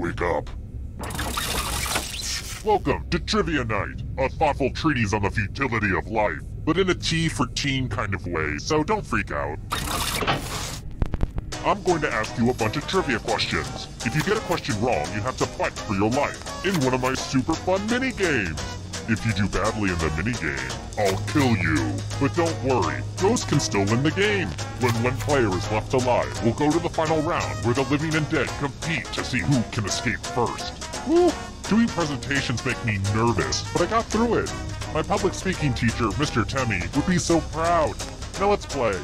Wake up. Welcome to Trivia Night, a thoughtful treatise on the futility of life, but in a T for teen kind of way, so don't freak out. I'm going to ask you a bunch of trivia questions. If you get a question wrong, you have to fight for your life in one of my super fun mini games. If you do badly in the minigame, I'll kill you. But don't worry, Ghost can still win the game. When one player is left alive, we'll go to the final round where the living and dead compete to see who can escape first. Woo! Doing presentations make me nervous, but I got through it. My public speaking teacher, Mr. Temmie, would be so proud. Now let's play.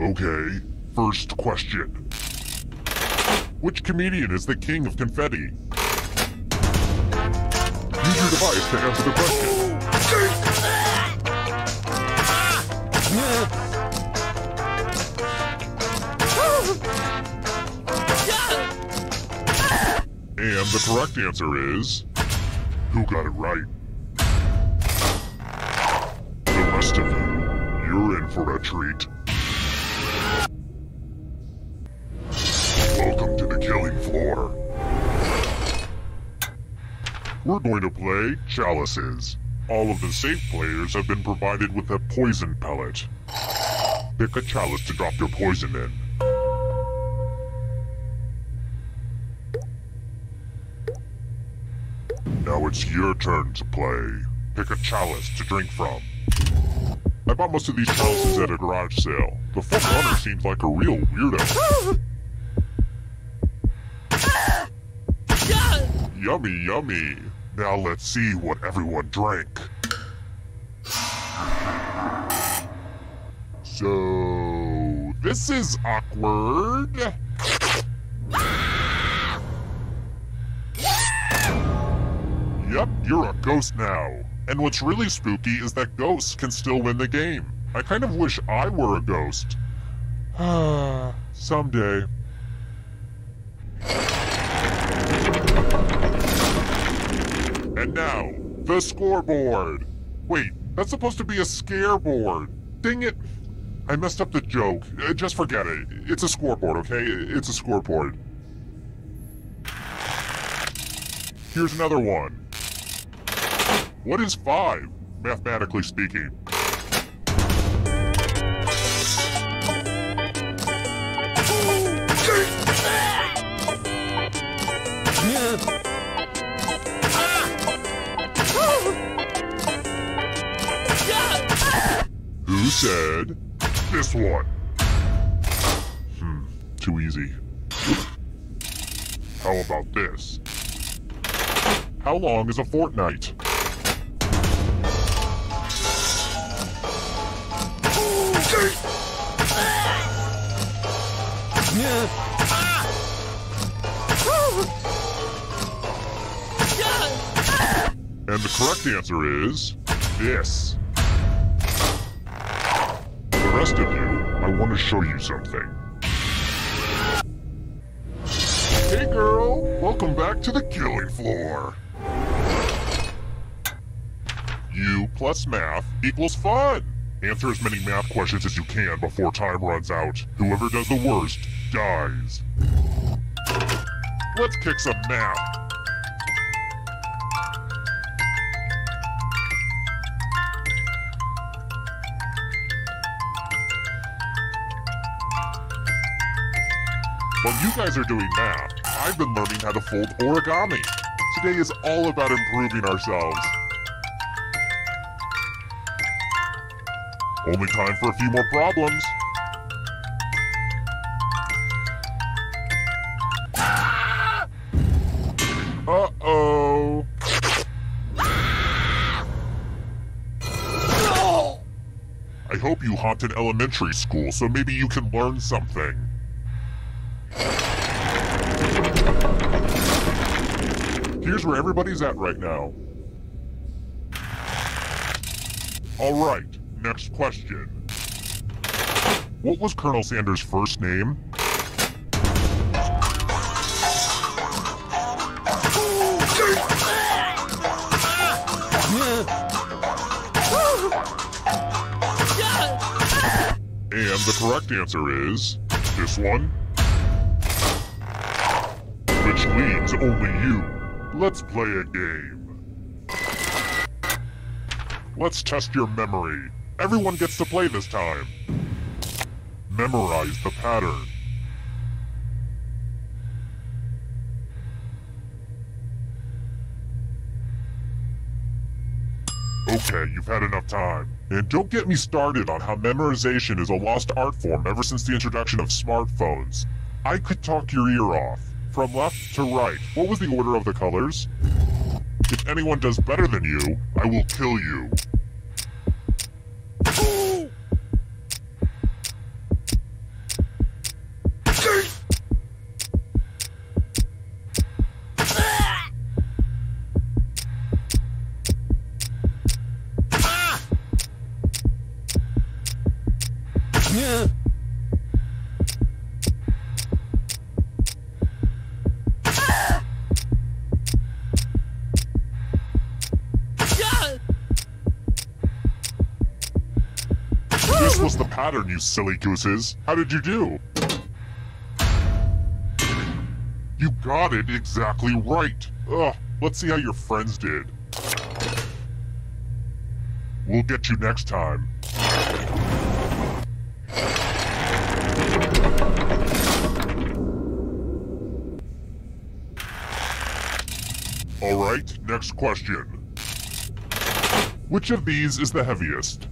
Okay, first question. Which comedian is the king of confetti? Use your device to answer the question. And the correct answer is... Who got it right? The rest of you, you're in for a treat. We're going to play Chalices. All of the safe players have been provided with a poison pellet. Pick a chalice to drop your poison in. Now it's your turn to play. Pick a chalice to drink from. I bought most of these chalices at a garage sale. The front runner seems like a real weirdo. Yummy, yummy. Now let's see what everyone drank. So, this is awkward. Yep, you're a ghost now. And what's really spooky is that ghosts can still win the game. I kind of wish I were a ghost. Someday. And now, the scoreboard. Wait, that's supposed to be a scare board. Dang it. I messed up the joke. Uh, Just forget it. It's a scoreboard, okay? It's a scoreboard. Here's another one. What is five, mathematically speaking? This one? Hmm, too easy. How about this? How long is a fortnight? And the correct answer is this. Rest of you, I want to show you something. Hey girl, welcome back to the killing floor. U plus math equals fun. Answer as many math questions as you can before time runs out. Whoever does the worst dies. Let's kick some math. You guys are doing math, I've been learning how to fold origami. Today is all about improving ourselves. Only time for a few more problems. Uh-oh. I hope you haunt an elementary school, so maybe you can learn something. Here's where everybody's at right now. Alright, next question. What was Colonel Sanders' first name? And the correct answer is this one. Which leads only you. Let's play a game. Let's test your memory. Everyone gets to play this time. Memorize the pattern. Okay, you've had enough time. And don't get me started on how memorization is a lost art form ever since the introduction of smartphones. I could talk your ear off. From left to right, what was the order of the colors? If anyone does better than you, I will kill you. The pattern, you silly gooses. How did you do? You got it exactly right. Ugh, let's see how your friends did. We'll get you next time. Alright, next question. Which of these is the heaviest?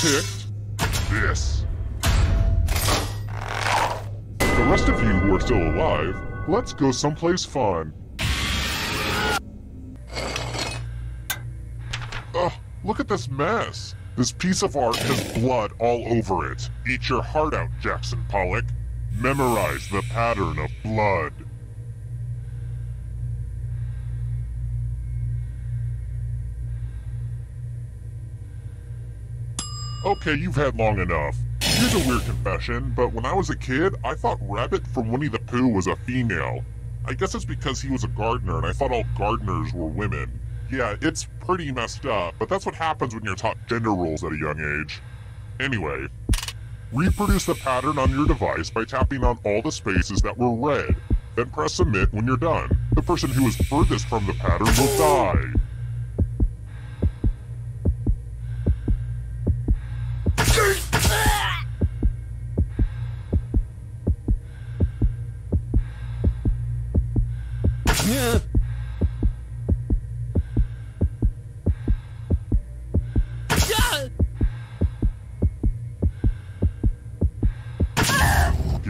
Picked this? The rest of you who are still alive, let's go someplace fun. Ugh, look at this mess. This piece of art has blood all over it. Eat your heart out, Jackson Pollock. Memorize the pattern of blood. Okay, you've had long enough. Here's a weird confession, but when I was a kid, I thought Rabbit from Winnie the Pooh was a female. I guess it's because he was a gardener and I thought all gardeners were women. Yeah, it's pretty messed up, but that's what happens when you're taught gender roles at a young age. Anyway, reproduce the pattern on your device by tapping on all the spaces that were red. Then press submit when you're done. The person who is furthest from the pattern will die.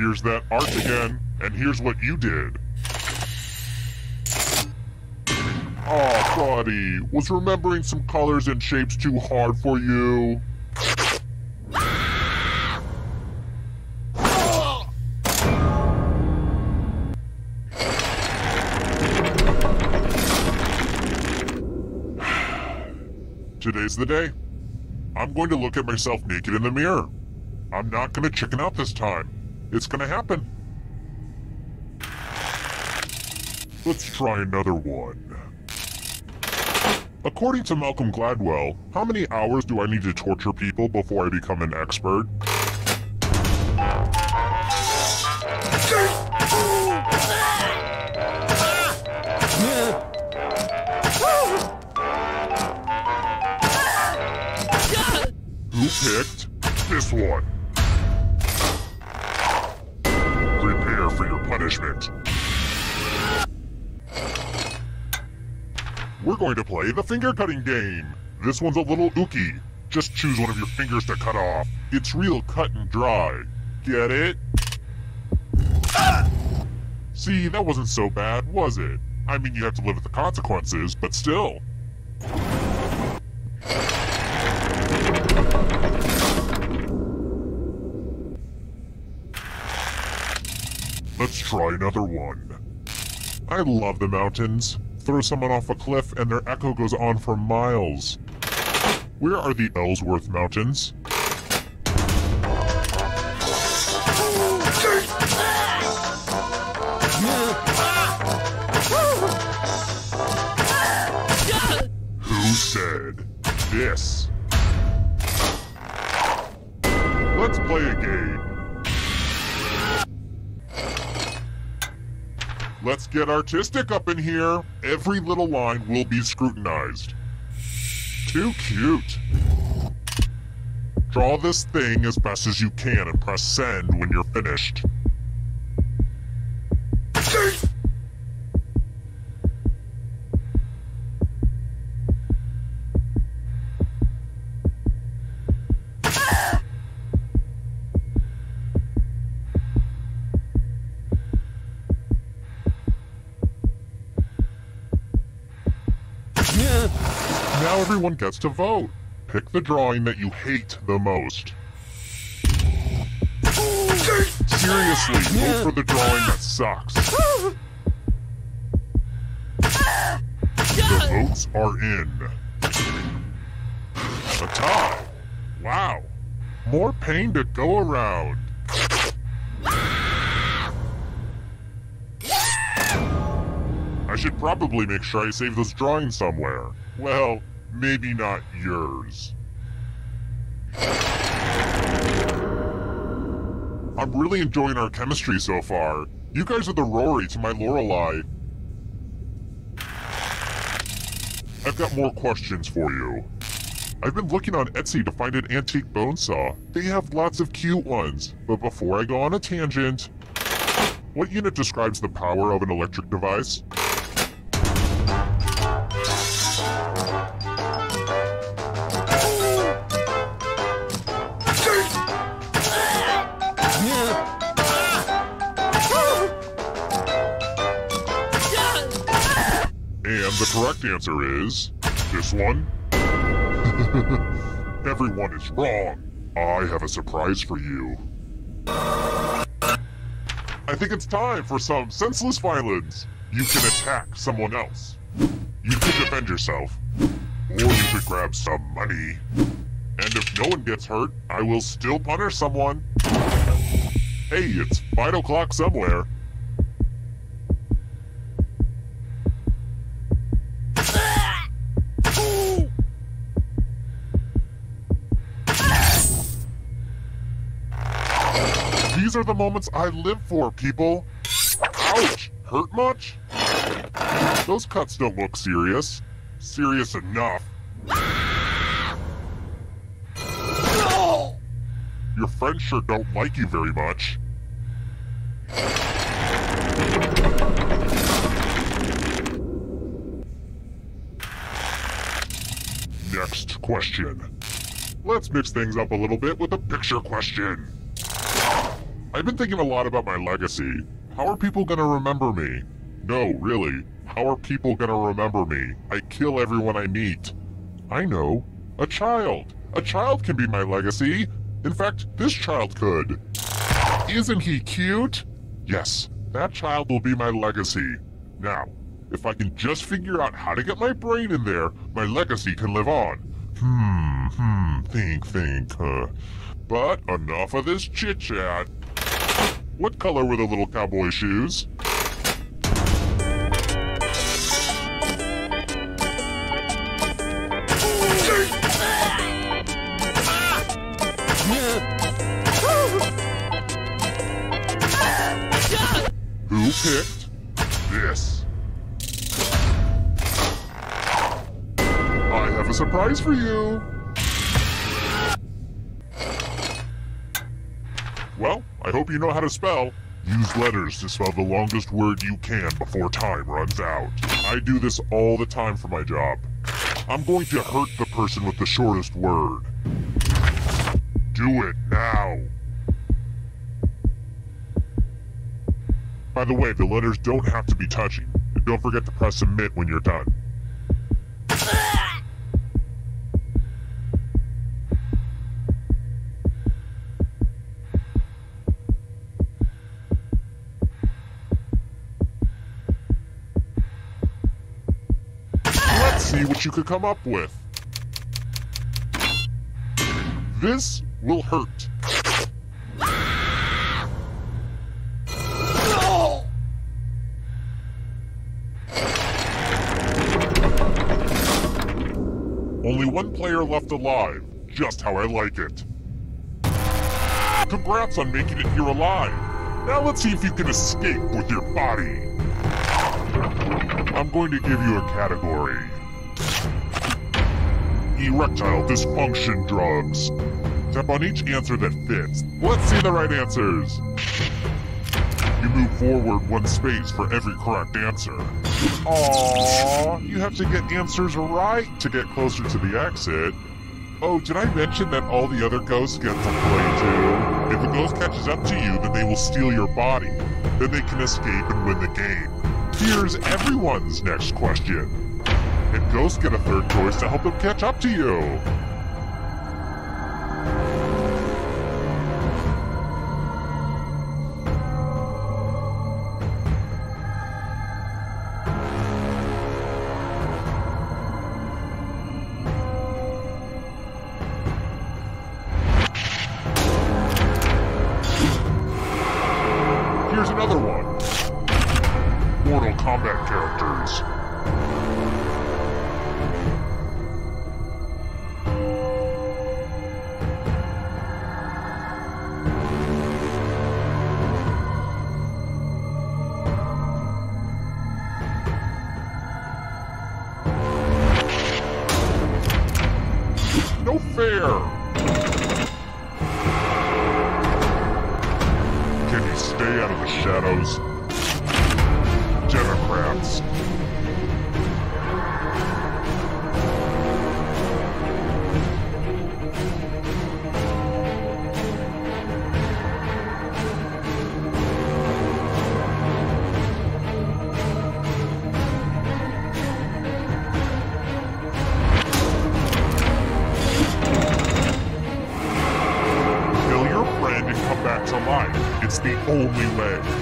Here's that arc again, and here's what you did. Oh, buddy, was remembering some colors and shapes too hard for you? Today's the day. I'm going to look at myself naked in the mirror. I'm not going to chicken out this time. It's gonna happen. Let's try another one. According to Malcolm Gladwell, how many hours do I need to torture people before I become an expert? Who picked this one? Punishment. We're going to play the finger cutting game. This one's a little ooky. Just choose one of your fingers to cut off. It's real cut and dry. Get it? See, that wasn't so bad, was it? I mean, you have to live with the consequences, but still. Let's try another one. I love the mountains. Throw someone off a cliff and their echo goes on for miles. Where are the Ellsworth Mountains? Who said this. Let's play a game. Let's get artistic up in here. Every little line will be scrutinized. Too cute. Draw this thing as best as you can and press send when you're finished. Now everyone gets to vote. Pick the drawing that you hate the most. Seriously, vote for the drawing that sucks. The votes are in. A tie. Wow. More pain to go around. I should probably make sure I save this drawing somewhere. Well, maybe not yours. I'm really enjoying our chemistry so far. You guys are the Rory to my Lorelai. I've got more questions for you. I've been looking on Etsy to find an antique bone saw. They have lots of cute ones. But before I go on a tangent, what unit describes the power of an electric device? Correct answer is this one. Everyone is wrong. I have a surprise for you. I think it's time for some senseless violence. You can attack someone else. You can defend yourself. Or you could grab some money. And if no one gets hurt, I will still punish someone. Hey, it's 5 o'clock somewhere. Are the moments I live for, people. Ouch! Hurt much? Those cuts don't look serious. Serious enough. Your friends sure don't like you very much. Next question. Let's mix things up a little bit with a picture question. I've been thinking a lot about my legacy. How are people gonna remember me? No, really. How are people gonna remember me? I kill everyone I meet. I know. A child. A child can be my legacy. In fact, this child could. Isn't he cute? Yes, that child will be my legacy. Now, if I can just figure out how to get my brain in there, my legacy can live on. Hmm, hmm, think, think, huh. But enough of this chit-chat. What color were the little cowboy shoes? Who picked this? I have a surprise for you. I hope you know how to spell. Use letters to spell the longest word you can before time runs out. I do this all the time for my job. I'm going to hurt the person with the shortest word. Do it now. By the way, the letters don't have to be touching. And don't forget to press submit when you're done. What you could come up with. This will hurt. Only one player left alive, just how I like it. Congrats on making it here alive. Now let's see if you can escape with your body. I'm going to give you a category. Erectile dysfunction drugs. Tap on each answer that fits. Let's see the right answers. You move forward one space for every correct answer. Aww, you have to get answers right to get closer to the exit. Oh, did I mention that all the other ghosts get to play too? If a ghost catches up to you, then they will steal your body. Then they can escape and win the game. Here's everyone's next question. And ghosts get a third choice to help them catch up to you. Here's another one. Mortal Kombat characters. It's the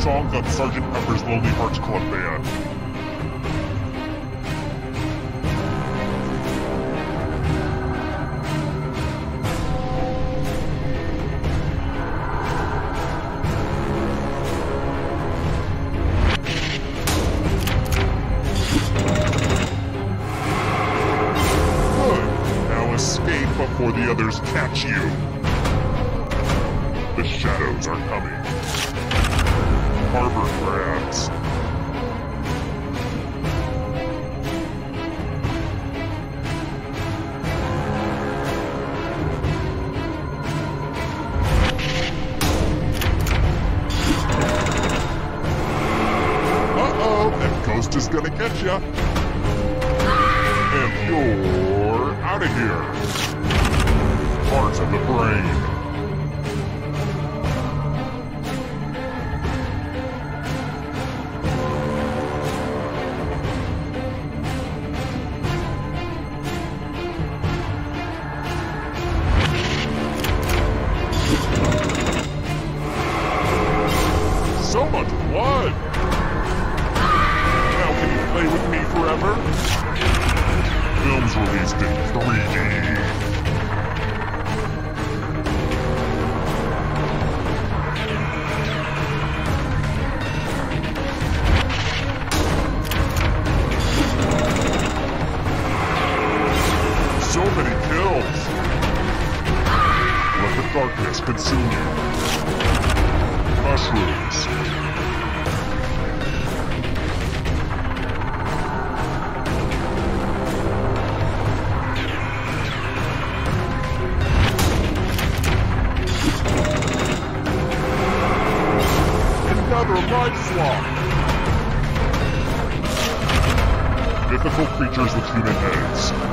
Song of Sgt. Pepper's Lonely Hearts Club Band. Gonna get ya. And you're out of here. Parts of the brain. Swap. Mythical creatures with human heads.